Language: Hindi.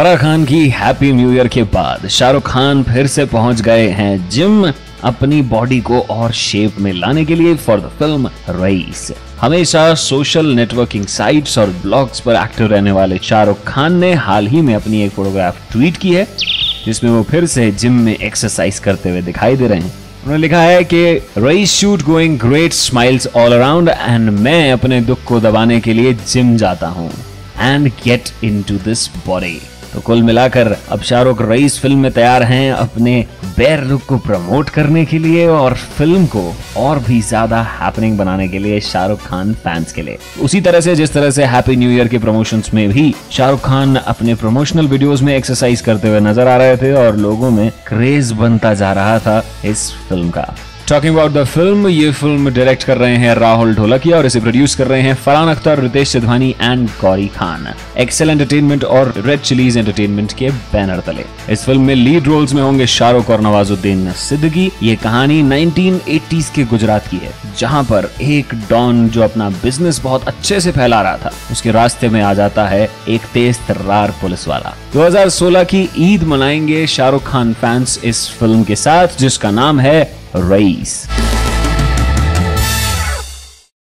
फराह खान की हैप्पी न्यू ईयर के बाद शाहरुख खान फिर से पहुँच गए हैं जिम अपनी बॉडी को और शेप में लाने के लिए फॉर द फ़िल्म रईस हमेशा सोशल नेटवर्किंग साइट्स और ब्लॉग्स पर एक्टिव रहने वाले शाहरुख खान ने हाल ही में अपनी एक फोटोग्राफ ट्वीट की है, जिसमें वो फिर से जिम में एक्सरसाइज करते हुए दिखाई दे रहे हैं। उन्होंने लिखा है कि Raees shoot going great smiles all around and मैं अपने दुख को दबाने के लिए जिम जाता हूँ and get into this body तो कुल मिलाकर अब शाहरुख रईस फ़िल्म में तैयार हैं अपने बेर लुक को प्रमोट करने के लिए और फ़िल्म को और भी ज़्यादा हैपनिंग बनाने के लिए शाहरुख खान फैंस के लिए। उसी तरह से, जिस तरह से हैप्पी न्यू ईयर के प्रमोशंस में भी शाहरुख खान अपने प्रमोशनल वीडियोस में एक्सरसाइज करते हुए नज़र आ रहे थे और लोगों में क्रेज बनता जा रहा था इस फ़िल्म का। टॉकिंग अबाउट द फ़िल्म ये फ़िल्म डायरेक्ट कर रहे हैं राहुल ढोलकिया और इसे प्रोड्यूस कर रहे हैं Farhan Akhtar, Ritesh Sidhwani and Gauri Khan. Excel Entertainment और रेड चिलीज एंटरटेनमेंट के बैनर तले। इस फ़िल्म में लीड रोल्स में होंगे शाहरुख और नवाजुद्दीन सिद्दीकी। ये कहानी 1980s के गुजरात की है, जहाँ पर एक डॉन जो अपना बिज़नेस बहुत अच्छे से फैला रहा था, उसके रास्ते में आ जाता है एक तेज तर्रार पुलिस वाला। 2016 की ईद मनाएँगे शाहरुख खान फैंस इस फ़िल्म के साथ, जिसका नाम है Race.